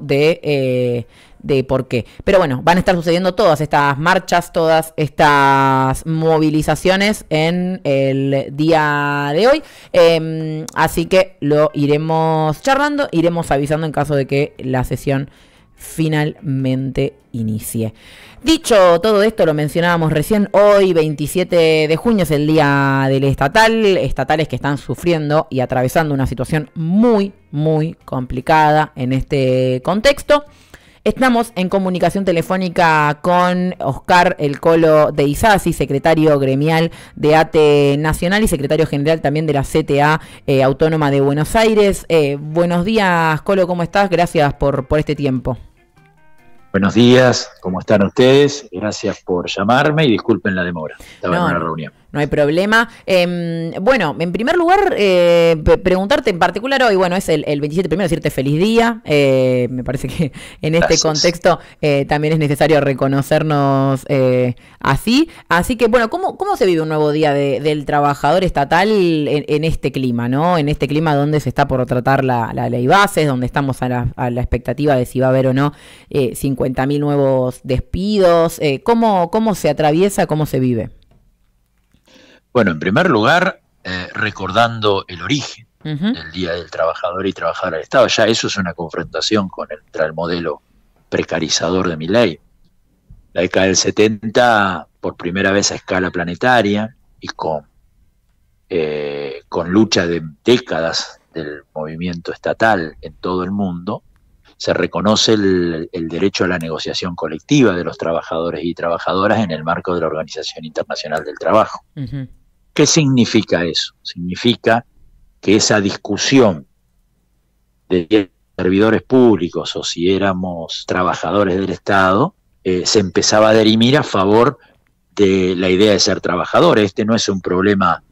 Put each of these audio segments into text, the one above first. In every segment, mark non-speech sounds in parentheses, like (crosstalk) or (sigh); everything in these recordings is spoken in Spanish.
de, eh, de por qué. Pero bueno, van a estar sucediendo todas estas marchas, todas estas movilizaciones en el día de hoy. Em, así que lo iremos charlando, iremos avisando en caso de que la sesión finalmente inicie. Dicho todo esto, lo mencionábamos recién, hoy 27 de junio es el día del estatal, estatales que están sufriendo y atravesando una situación muy, muy complicada en este contexto. Estamos en comunicación telefónica con Oscar El Colo de Isasi, secretario gremial de ATE Nacional y secretario general también de la CTA eh, Autónoma de Buenos Aires. Eh, buenos días, Colo, ¿cómo estás? Gracias por, por este tiempo. Buenos días, ¿cómo están ustedes? Gracias por llamarme y disculpen la demora. Estaba en una reunión no hay problema. Em, bueno, en primer lugar, eh, preguntarte en particular hoy, bueno, es el, 27 primero, decirte feliz día. Eh, me parece que (laughs) en este contexto eh, también es necesario reconocernos así. Así que, bueno, ¿cómo, ¿cómo se vive un nuevo día del trabajador estatal en, este clima, ¿no? En este clima donde se está por tratar la, ley bases, donde estamos a la, a la, expectativa de si va a haber o no 50.000 nuevos despidos. ¿cómo, ¿Cómo se atraviesa, cómo se vive? Bueno, en primer lugar, eh, recordando el origen del Día del Trabajador y Trabajadora del Estado. Ya eso es una confrontación con el, modelo precarizador de mi ley. La década del 70, por primera vez a escala planetaria y con, eh, con lucha de décadas del movimiento estatal en todo el mundo, se reconoce el, derecho a la negociación colectiva de los trabajadores y trabajadoras en el marco de la Organización Internacional del Trabajo. ¿Qué significa eso? Significa que esa discusión de servidores públicos o si éramos trabajadores del Estado, eh, se empezaba a derimir a favor de la idea de ser trabajador. Este no es un problema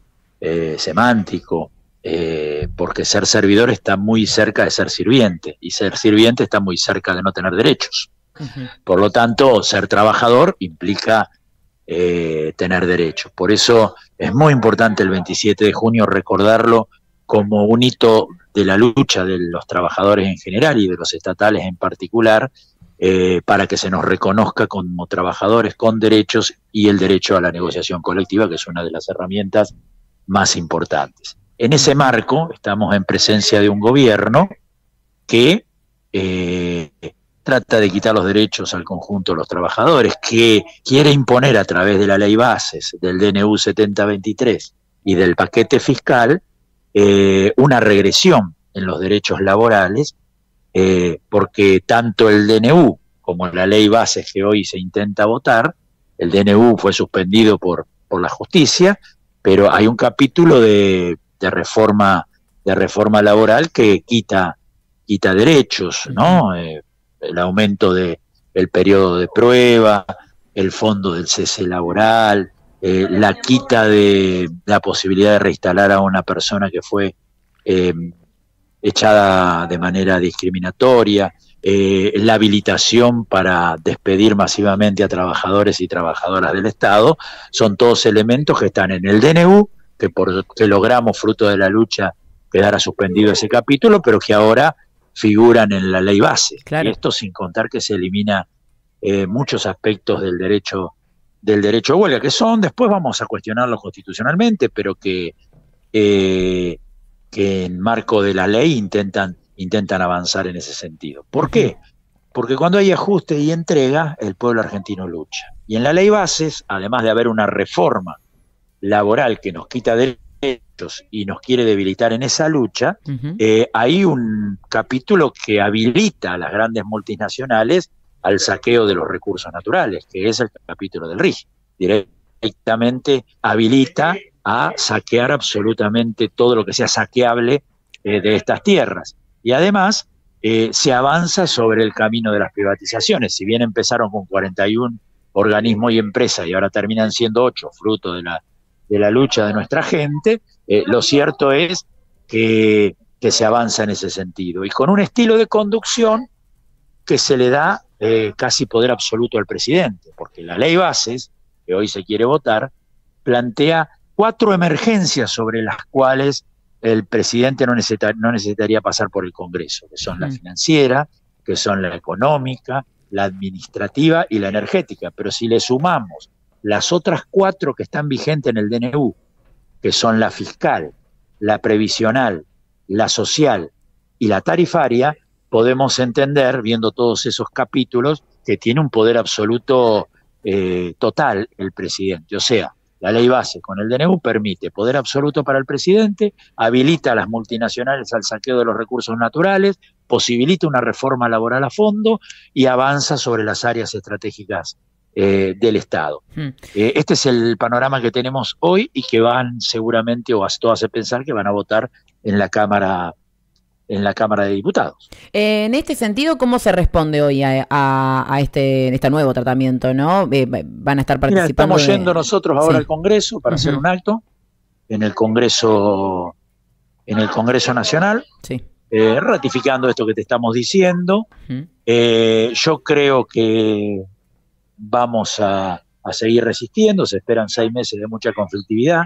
eh, semántico, eh, porque ser servidor está muy cerca de ser sirviente y ser sirviente está muy cerca de no tener derechos. Por lo tanto, ser trabajador implica tener derechos. Por eso es muy importante el 27 de junio recordarlo como un hito de la lucha de los trabajadores en general y de los estatales en particular, eh, para que se nos reconozca como trabajadores con derechos y el derecho a la negociación colectiva, que es una de las herramientas más importantes. En ese marco estamos en presencia de un gobierno que eh, trata de quitar los derechos al conjunto de los trabajadores, que quiere imponer a través de la ley bases, del DNU 7023 y del paquete fiscal, eh, una regresión en los derechos laborales, eh, porque tanto el DNU como la ley bases que hoy se intenta votar, el DNU fue suspendido por, por la justicia, pero hay un capítulo de, de reforma de reforma laboral que quita quita derechos, ¿no? El aumento del el periodo de prueba, el fondo del cese laboral, eh, la quita de la posibilidad de reinstalar a una persona que fue eh, echada de manera discriminatoria, eh, la habilitación para despedir masivamente a trabajadores y trabajadoras del Estado, son todos elementos que están en el DNU, que, por, que logramos fruto de la lucha quedara suspendido ese capítulo, pero que ahora figuran en la ley base. Y esto sin contar que se elimina eh, muchos aspectos del derecho del derecho a huelga, que son, después vamos a cuestionarlos constitucionalmente, pero que, eh, que en marco de la ley intentan, intentan avanzar en ese sentido. ¿Por qué? Porque cuando hay ajuste y entrega, el pueblo argentino lucha. Y en la ley bases, además de haber una reforma laboral que nos quita derechos, y nos quiere debilitar en esa lucha, eh, hay un capítulo que habilita a las grandes multinacionales al saqueo de los recursos naturales, que es el capítulo del RIG. Directamente habilita a saquear absolutamente todo lo que sea saqueable eh, de estas tierras. Y además eh, se avanza sobre el camino de las privatizaciones. Si bien empezaron con 41 organismos y empresas y ahora terminan siendo 8, fruto de la de la lucha de nuestra gente, eh, lo cierto es que, se avanza en ese sentido. Y con un estilo de conducción que se le da eh, casi poder absoluto al presidente, porque la ley bases, que hoy se quiere votar, plantea cuatro emergencias sobre las cuales el presidente no, no necesitaría pasar por el Congreso, que son la financiera, que son la económica, la administrativa y la energética. Pero si le sumamos las otras cuatro que están vigentes en el DNU, que son la fiscal, la previsional, la social y la tarifaria, podemos entender, viendo todos esos capítulos, que tiene un poder absoluto eh, total el presidente. O sea, la ley base con el DNU permite poder absoluto para el presidente, habilita a las multinacionales al saqueo de los recursos naturales, posibilita una reforma laboral a fondo y avanza sobre las áreas estratégicas eh, del Estado. Hmm. Eh, este es el panorama que tenemos hoy y que van seguramente, o esto hace pensar que van a votar en la Cámara en la Cámara de Diputados. Eh, en este sentido, ¿cómo se responde hoy a, este, este nuevo tratamiento? ¿no? ¿Van a estar participando? estamos yendo nosotros ahora al Congreso para hacer un acto en el Congreso, en el Congreso Nacional, ratificando esto que te estamos diciendo. yo creo que vamos a, seguir resistiendo, se esperan seis meses de mucha conflictividad.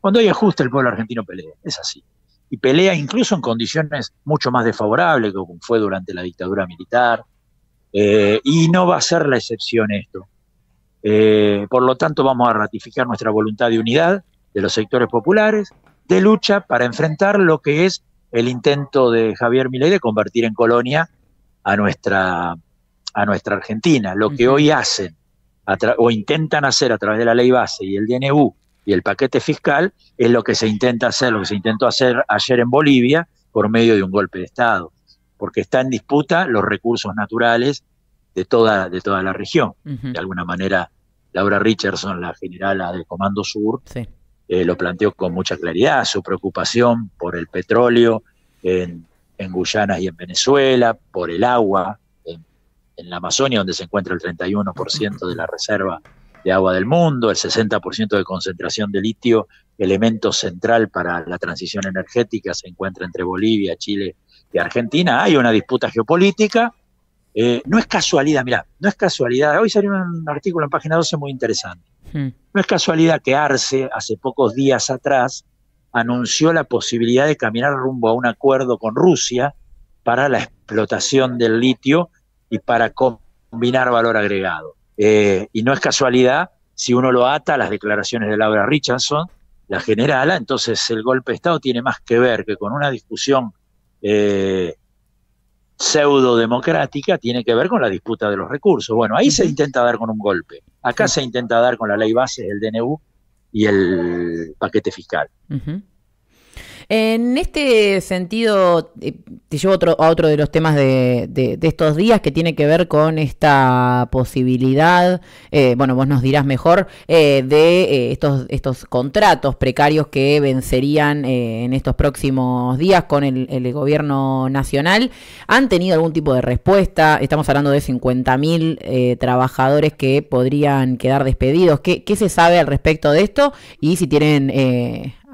Cuando hay ajuste, el pueblo argentino pelea, es así. Y pelea incluso en condiciones mucho más desfavorables, como fue durante la dictadura militar, eh, y no va a ser la excepción esto. Eh, por lo tanto, vamos a ratificar nuestra voluntad de unidad de los sectores populares, de lucha para enfrentar lo que es el intento de Javier Milei de convertir en colonia a nuestra a nuestra Argentina. Lo que hoy hacen o intentan hacer a través de la ley base y el DNU y el paquete fiscal es lo que se intenta hacer, lo que se intentó hacer ayer en Bolivia por medio de un golpe de Estado, porque está en disputa los recursos naturales de toda, de toda la región. De alguna manera, Laura Richardson, la generala del Comando Sur, eh, lo planteó con mucha claridad, su preocupación por el petróleo en, en Guyana y en Venezuela, por el agua en la Amazonia, donde se encuentra el 31% de la reserva de agua del mundo, el 60% de concentración de litio, elemento central para la transición energética, se encuentra entre Bolivia, Chile y Argentina. Hay una disputa geopolítica. Eh, no es casualidad, mira, no es casualidad. Hoy salió un artículo en página 12 muy interesante. Hmm. No es casualidad que Arce, hace pocos días atrás, anunció la posibilidad de caminar rumbo a un acuerdo con Rusia para la explotación del litio y para combinar valor agregado. Eh, y no es casualidad, si uno lo ata a las declaraciones de Laura Richardson, la generala, entonces el golpe de Estado tiene más que ver que con una discusión eh, pseudo democrática, tiene que ver con la disputa de los recursos. Bueno, ahí se intenta dar con un golpe. Acá se intenta dar con la ley base, el DNU y el paquete fiscal. En este sentido, eh, te llevo otro, a otro de los temas de, estos días que tiene que ver con esta posibilidad, eh, bueno, vos nos dirás mejor, eh, de estos, estos contratos precarios que vencerían en estos próximos días con el, gobierno nacional. ¿Han tenido algún tipo de respuesta? Estamos hablando de 50.000 trabajadores que podrían quedar despedidos. ¿Qué, ¿Qué, se sabe al respecto de esto? Y si tienen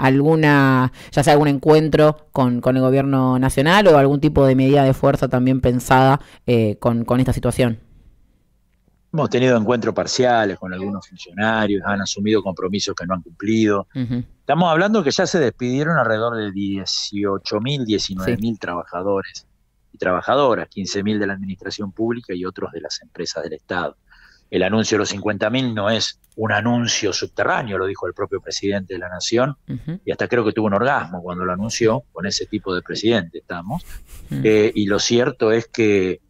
alguna, ya sea algún encuentro con, el gobierno nacional o algún tipo de medida de fuerza también pensada eh, con, esta situación. Hemos tenido encuentros parciales con algunos funcionarios, han asumido compromisos que no han cumplido. Estamos hablando que ya se despidieron alrededor de 18.000, 19.000 trabajadores y trabajadoras, 15.000 de la administración pública y otros de las empresas del Estado el anuncio de los 50.000 no es un anuncio subterráneo, lo dijo el propio presidente de la Nación, y hasta creo que tuvo un orgasmo cuando lo anunció, con ese tipo de presidente estamos. Eh, y lo cierto es que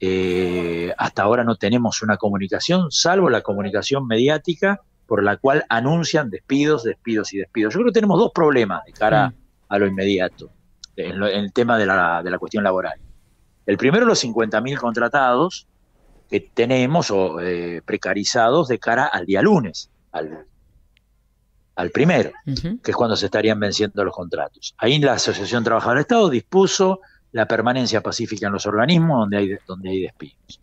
eh, hasta ahora no tenemos una comunicación, salvo la comunicación mediática, por la cual anuncian despidos, despidos y despidos. Yo creo que tenemos dos problemas de cara a lo inmediato, en, el tema de la, de la cuestión laboral. El primero, los 50.000 contratados, que tenemos o eh, precarizados de cara al día lunes, al, al primero, que es cuando se estarían venciendo los contratos. Ahí la Asociación Trabajadora del Estado dispuso la permanencia pacífica en los organismos donde hay, donde hay despidos.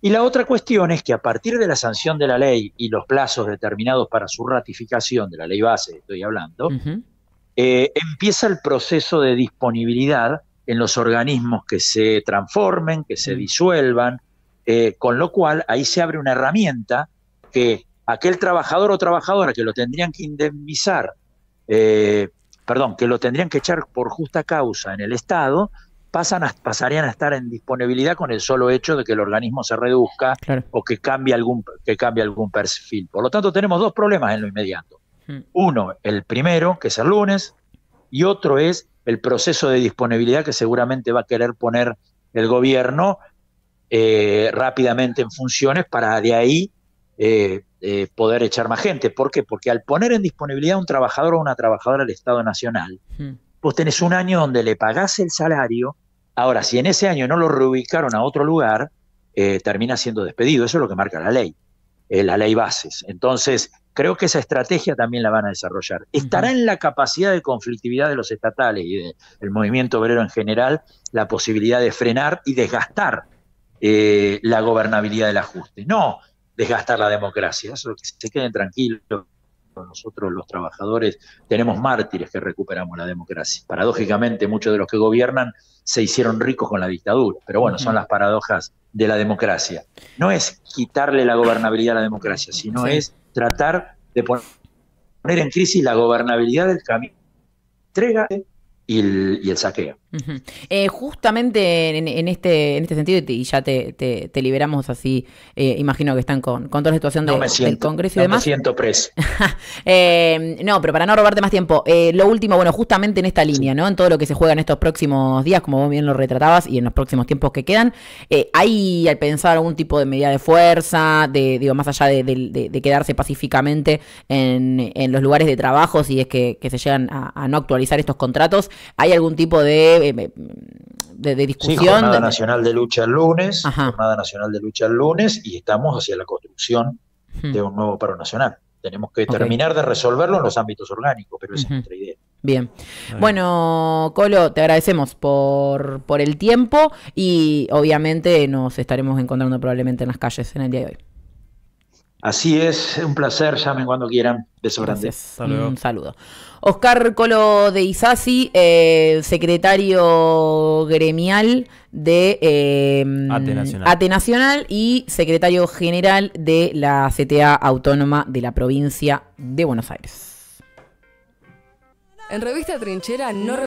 Y la otra cuestión es que a partir de la sanción de la ley y los plazos determinados para su ratificación de la ley base, estoy hablando, eh, empieza el proceso de disponibilidad en los organismos que se transformen, que se disuelvan, eh, con lo cual ahí se abre una herramienta que aquel trabajador o trabajadora que lo tendrían que indemnizar, eh, perdón, que lo tendrían que echar por justa causa en el Estado, pasan a, pasarían a estar en disponibilidad con el solo hecho de que el organismo se reduzca o que cambie, algún, que cambie algún perfil. Por lo tanto, tenemos dos problemas en lo inmediato. Hmm. Uno, el primero, que es el lunes, y otro es el proceso de disponibilidad que seguramente va a querer poner el gobierno eh, rápidamente en funciones para de ahí eh, eh, poder echar más gente. ¿Por qué? Porque al poner en disponibilidad a un trabajador o una trabajadora del Estado Nacional, hmm. vos tenés un año donde le pagás el salario, ahora si en ese año no lo reubicaron a otro lugar, termina siendo despedido, eso es lo que marca la ley, la ley bases. Entonces, creo que esa estrategia también la van a desarrollar. Estará en la capacidad de conflictividad de los estatales y del movimiento obrero en general la posibilidad de frenar y desgastar eh, la gobernabilidad del ajuste. No desgastar la democracia, eso que se queden tranquilos. Nosotros los trabajadores tenemos mártires que recuperamos la democracia. Paradójicamente muchos de los que gobiernan se hicieron ricos con la dictadura, pero bueno, son las paradojas de la democracia. No es quitarle la gobernabilidad a la democracia, sino es tratar de poner en crisis la gobernabilidad del camino. Entrega y el, saqueo. Eh, justamente en, este, en este sentido, y ya te, liberamos así, eh, imagino que están con, con toda la situación del Congreso y demás. me siento preso. (laughs) Eh, no, pero para no robarte más tiempo, lo último, bueno, justamente en esta línea, ¿no? En todo lo que se juega en estos próximos días, como vos bien lo retratabas, y en los próximos tiempos que quedan, ¿hay al pensar algún tipo de medida de fuerza, de, digo, más allá de, quedarse pacíficamente en, en, los lugares de trabajo, si es que, se llegan a no actualizar estos contratos, ¿hay algún tipo de eh, de, discusión. Sí, jornada nacional de lucha el lunes, jornada nacional de lucha el lunes y estamos hacia la construcción de un nuevo paro nacional. Tenemos que terminar de resolverlo en los ámbitos orgánicos, pero esa es nuestra idea. Bien. Bueno, Colo, te agradecemos por, por el tiempo y obviamente nos estaremos encontrando probablemente en las calles en el día de hoy. Así es, un placer, llamen cuando quieran. Beso grande. Un saludo. Oscar Colo de Isasi, eh, secretario gremial de eh, ATE, Nacional. y secretario general de la CTA Autónoma de la provincia de Buenos Aires. En revista Trinchera no